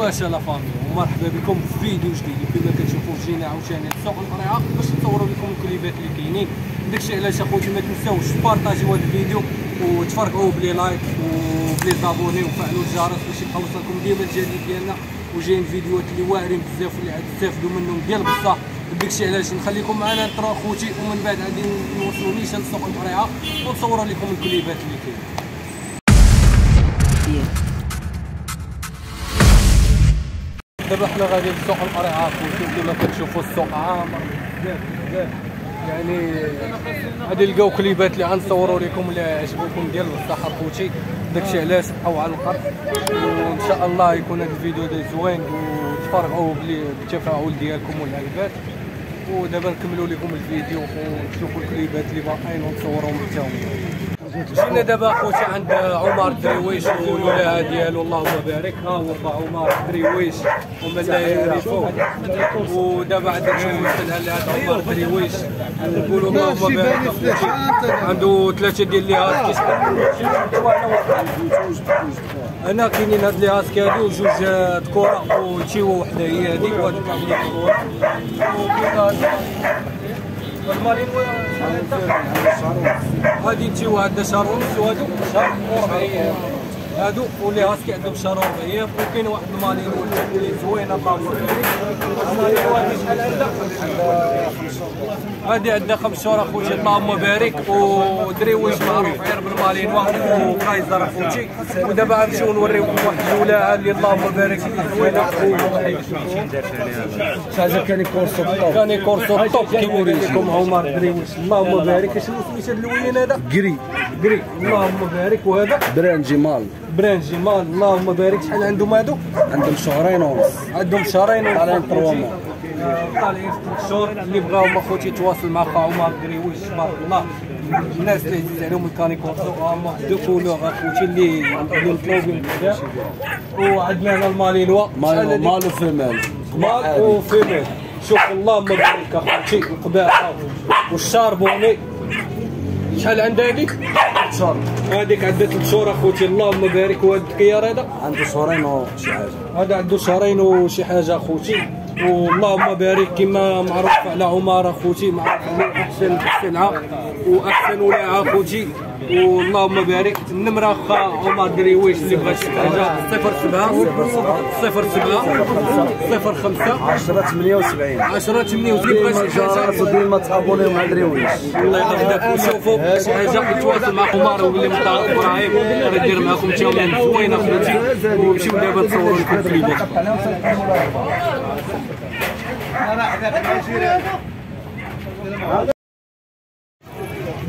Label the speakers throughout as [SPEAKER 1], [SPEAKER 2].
[SPEAKER 1] واش la famille ومرحبا بكم في فيديو جديد. كما كتشوفوا جينا عاوتاني لسوق القريعه باش نصوروا لكم الكليبات اللي كاينين. داكشي علاش اخوتي ما تنساوش تبارطاجيو هذا الفيديو وتفرقوا ب les likes وب les abonnés وفعلوا الجرس باش يوصل لكم ديما الجديد ديالنا. وجايين فيديوهات اللي واعرين بزاف واللي عاد تستافدوا منهم ديال بصح. داكشي علاش نخليكم معنا نطرا خوتي ومن بعد غادي نوصلوا نيشان لسوق القريعه ونصوروا لكم الكليبات اللي كاينين. دابا حنا غادي لسوق القريعه خوتي كما كتشوفوا السوق عامر يعني غادي نلقاو كليبات اللي غنصوروا لكم اللي عجبوكم ديال بصح خوتي داكشي علاش بقاو على القرب وإن شاء الله يكون هذا الفيديو دي زوين وتفرغوا بالتفاعل ديالكم والعجبات ودابا نكملوا لكم الفيديو ونشوفوا الكليبات اللي باقيين ونصورهم حتى هما. جينا دابا اخوتي عند عمر دريويش والولاء ديالو اللهم بارك. ها هو عمر دريويش ومن لا يعرفوه ودابا عندك نسال على هذا عمر دريويش نقولوا اللهم بارك. أخوتي. عنده ثلاثة ديال لي هاسكي أنا كاينين هاد لي هاسكي هادو وجوج ذكوره وتشيوا وحده هي هذيك وهاد اللي ذكوره هادي انت وهذا شهر ونص وهادو شهر وربع أيام هادو واللي هاسكي عندهم شهر أيام وكاين واحد المالين اللي زوينة اللهم بارك هادي شحال عندها؟ هادي عندها خمس شهور اخوتي اللهم بارك ودريويش معروف غير بالمالين وكايزر اخوتي ودابا غنمشيو نوريكم واحد الولاعه اللي اللهم بارك زوينة.
[SPEAKER 2] حاجة Cane Corso
[SPEAKER 1] Cane Corso الطوب لكم عمر دريويش اللهم بارك شنو سميت هذا اللوين هذا؟
[SPEAKER 2] جري
[SPEAKER 1] gris. اللهم بارك وهذا.
[SPEAKER 2] bringé mâle.
[SPEAKER 1] bringé mâle اللهم بارك شحال عندهم هادو؟
[SPEAKER 2] عندهم شهرين ونص.
[SPEAKER 1] عندهم شهرين ونص.
[SPEAKER 2] طالعين
[SPEAKER 1] في ثلاث شهور اللي بغاو اخوتي يتواصل مع خا عمر دريويش تبارك الله. الناس اللي عزيز عليهم ال Cane Corso هما deux couleurs اخوتي اللي اللي مطلوبين بزاف وعندنا هنا المالينوا شحال
[SPEAKER 2] mâle
[SPEAKER 1] هادي؟
[SPEAKER 2] mâle و
[SPEAKER 1] femelle mâle و femelle شوف اللهم بارك اخوتي القباحه والشاربوني. شحال عندها هذيك؟
[SPEAKER 2] شهر
[SPEAKER 1] هذيك عندها ثلاث شهور أخوتي اللهم بارك وهذا الكيار هذا
[SPEAKER 2] عنده شهرين وشي حاجة.
[SPEAKER 1] هذا عنده شهرين وشي حاجة أخوتي. واللهم بارك كما معروف على عمر أخوتي معروف على أحسن. سلعه وأحسن ولاعه اخوتي واللهم بارك. النمرة خا عمر دريويش اللي بغى شي حاجة. 07 07 05
[SPEAKER 2] 10 78
[SPEAKER 1] 10 78 بغى شي حاجة.
[SPEAKER 2] وديما تابونيو مع دريويش
[SPEAKER 1] الله يغفرك وشوفوا شي حاجة. يتواصل مع عمر واللي طريق إبراهيم غادي ندير معكم تيومين زوينه اخوتي ونمشيو دابا نصوروا لكم الكليبات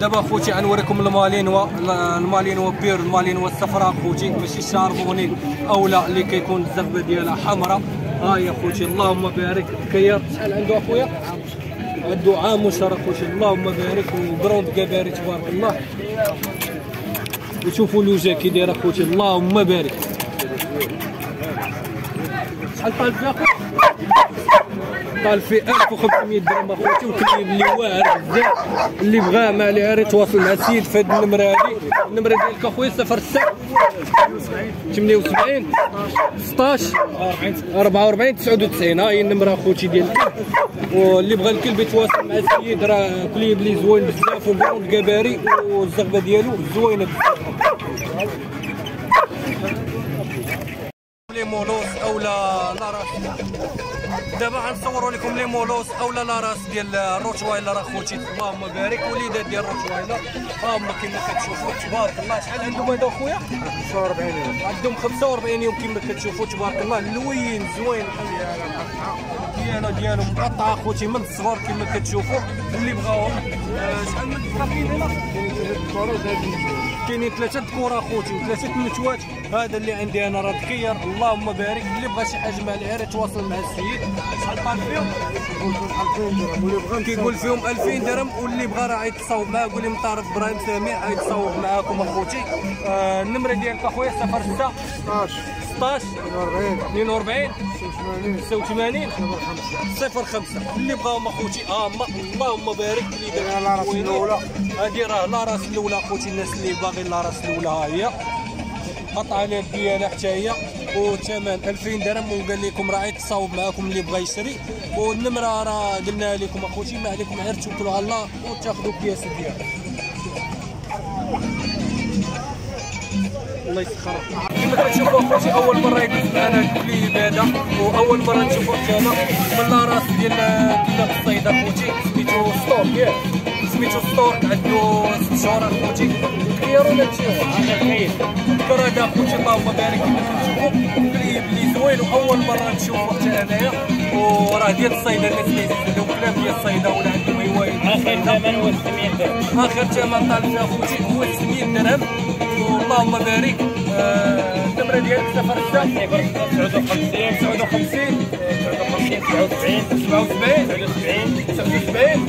[SPEAKER 1] دابا اخوتي غنوريكم ال Malinois ال Malinois pur ال Malinois الصفراء اخوتي ماشي ال charbonné أولا اللي كيكون الزغبه ديالها حمراء. ها هي اخوتي اللهم بارك. الكيار شحال عنده أخويا؟ عنده عام وشهر اخوتي اللهم بارك. وبروند كباري تبارك الله. وشوفوا اللوجه كي داير اخوتي اللهم بارك. شحال طالب فيها طال في 1500 درهم اخوتي وكليب اللي واعر بزاف اللي بغاه ما عليه غير يتواصل مع السيد في هذه النمرة هذه النمرة ديالك اخويا 06 78 16 44 99 ها هي النمرة أخوتي ديال الكلب. واللي بغى الكلب يتواصل مع السيد راه كليب اللي زوين بزاف وب grand gabarit والزغبة ديالو زوينة بزاف. les molosses اولا la race دابا غنصوروا لكم les molosses اولا la race ديال الروتوايلر اخوتي اللهم بارك. وليدات ديال الروتوايلر ها هما كما كتشوفوا تبارك الله. شحال عندهم هذا اخويا 45 يوم. عندهم 45 يوم كما كتشوفوا تبارك الله. اللوين زوين. ديالو ديالو مقطعه اخوتي من الصغر كما كتشوفوا. اللي بغاوهم آه، شحال من ذكر كاين هنا كاينين ثلاثة ذكور اخوتي وثلاثه نتوات هذا اللي عندي أنا راه ذكير اللهم بارك اللي بغى شي حاجة مع العير يتواصل مع السيد. شحال طالب فيهم؟ كيقول فيهم 2000 درهم واللي بغى راه يتصاوب معاه يقول لي مطارد إبراهيم سميع غيتصاوب معاكم أخوتي. آه النمرة ديالك أخويا 06 16 16 42 86 05 اللي بغاهم أخوتي آه ما اللهم بارك اللي دار لا رأس الأولى. هذه راه لا رأس الأولى أخوتي الناس اللي باغي لا رأس الأولى ها هي. قطعه لها ديالها حتى هي. وثمن 2000 درهم وقال لكم راعي تصاوب معاكم اللي بغى يشري. والنمرة راه قلنا لكم أخوتي ما عليكم غير توكلوا على الله وتاخذوا كياس ديالكم الله يسخر كما كتشوفوا اخوتي أول مرة يدوز معنا الكليب هذا وأول مرة نشوفوا أنا من race ديال كلاب الصيد أخوتي. سميتو ستور ياك سميتو ستور عنده ست شهور أخوتي. خير ولا تشوفوا الكرة هذا أخوتي اللهم بارك كما كتشوفوا كليب اللي زوين. وأول مرة نشوفو حتى أنايا. وراه ديال الصيده الناس اللي عندهم كلاب ديال الصيده ولا عندهم هوايه
[SPEAKER 3] اخر ثمن هو 600 درهم
[SPEAKER 1] اخر ثمن طالب اخوتي هو 600 درهم اللهم بارك النمره ديالك ستة
[SPEAKER 3] 59
[SPEAKER 1] 59
[SPEAKER 3] 59
[SPEAKER 1] 77
[SPEAKER 3] 79
[SPEAKER 1] 79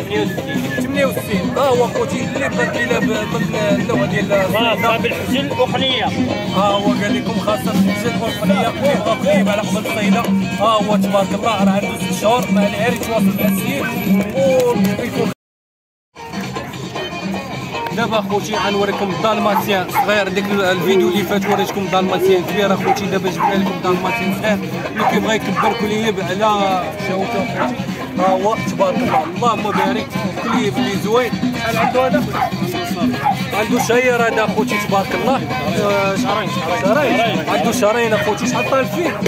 [SPEAKER 1] 68 ها هو اخوتي اللي كلاب من النوع ديال
[SPEAKER 3] خاصة بالحجل وقنية
[SPEAKER 1] ها هو قال لكم تبارك الله راه عنده ست شهور ما غير يتواصل مع السيد دابا اخوتي غنوريكم الدالماتيان صغير ديك الفيديو اللي فات وريتكم دالماتيان كبير. اخوتي دابا جبنا لكم دالماتيان صغير. اللي كيبغى يكبر كليب على اخوتي ها هو تبارك الله. اللهم بارك. كليب اللي زوين. شحال عنده هذا؟ عنده شهير هذا اخوتي تبارك الله. آه، شهرين شهرين. عنده شهرين اخوتي شحال طالب فيه؟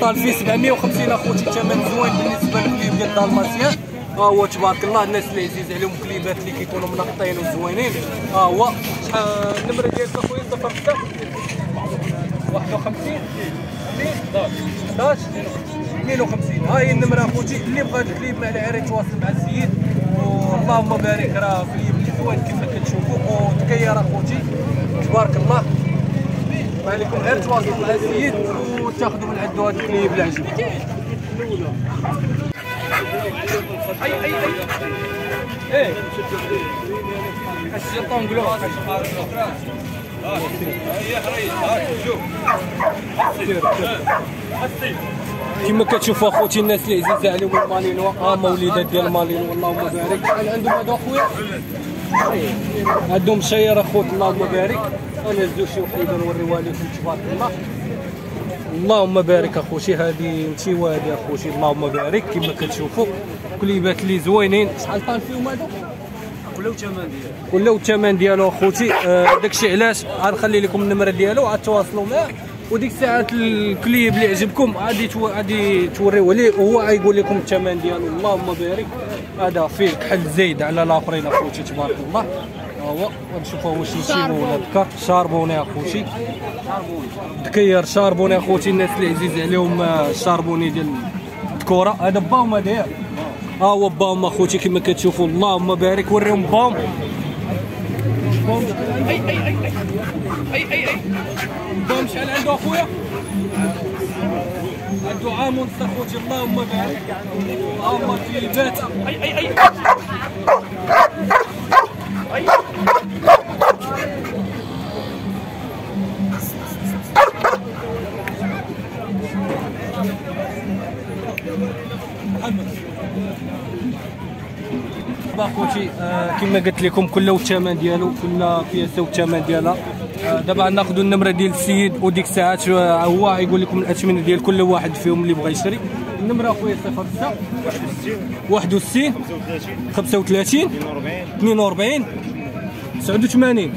[SPEAKER 1] طال فيه 750 اخوتي ثمن زوين بالنسبة للكليب ديال دالماسيان ها هو تبارك الله الناس اللي عزيز عليهم كليبات اللي كيكونوا منقطين وزوينين. ها هو شحال النمرة ديالك اخويا 06 51 11 52 ها هي النمرة اخوتي اللي بغى الكليب مع العيار يتواصل مع السيد. اللهم بارك راه كليب اللي زوين كما كتشوفوا. وتكير اخوتي تبارك الله. عليكم غير تواصلوا مع السيد وتاخذوا من عنده هذا الكليب العجيب. اي اي اي كما كتشوفوا اخوتي الناس اللي عزيزه عليهم المالينوا ها وليدات ديال المالينوا اللهم بارك. شحال عندهم هذا اخويا؟ عندهم شهر اخوت اللهم بارك. غنهزو شي وحيدة نوريوها لكم تبارك الله. اللهم بارك اخوتي هذه أنثى وهذه اخوتي اللهم بارك كما كتشوفوا. كليبات اللي زوينين. شحال طال فيهم هذوك
[SPEAKER 2] كله ثمن ديالو.
[SPEAKER 1] كله الثمن ديالو اخوتي آه داكشي علاش؟ غنخلي لكم النمره ديالو عاد تواصلوا معاه. وديك الساعة الكليب اللي عجبكم غادي. غادي توريوه ليه وهو غايقول لكم الثمن ديالو. اللهم بارك. هذا فيه كحل زايد على الآخرين اخوتي تبارك الله. هو. ونشوفوا واش نسيبو ولا بكر charbonné اخوتي دكير charbonné اخوتي الناس اللي عزيز عليهم آه، ال charbonné ديال الكره هذا باهم ياك. ها هو باهم اخوتي كما كتشوفوا اللهم بارك. وريهم باهم اي اي اي اي اي اي باهم شحال عنده اخويا؟ عنده عام ونص اخوتي اللهم بارك. اللهم كليبات أي أي أي. اخوتي آه كما قلت لكم كل والثمن ديالو كل كياسه والثمن ديالها. آه دابا ناخذوا النمرة ديال السيد وديك الساعات آه، هو يقول لكم الأثمنة ديال كل واحد فيهم اللي بغى يشتري النمرة أخويا 06 61 35 42 89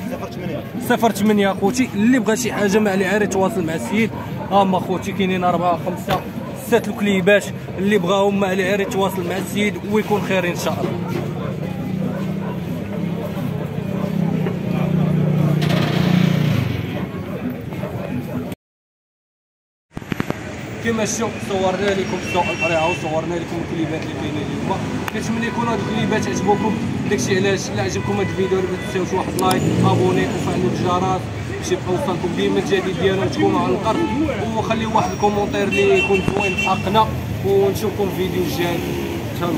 [SPEAKER 1] صفر 8 أخوتي. اللي بغى شي حاجة مع العيار يتواصل مع السيد. هما أخوتي كاينين أربعة خمسة ست الكليبات اللي بغاهم مع العيار يتواصل مع السيد ويكون خير إن شاء الله. كما شفتوا صورنا لكم سوق القريعة وصورنا لكم الكليبات اللي كاينين اليوم. كنتمنى يكونوا هاد الكليبات عجبوكم؟ داكشي علاش؟ الا عجبكم هاد الفيديو ما تنساوش واحد like abonnez وفعلوا الجرس باش يبقى يوصلكم ديما الجديد ديالنا وتكونوا على القرب. وخليوا واحد الكومونتير اللي يكون زوين حقنا ونشوفكم في فيديو جاي. ان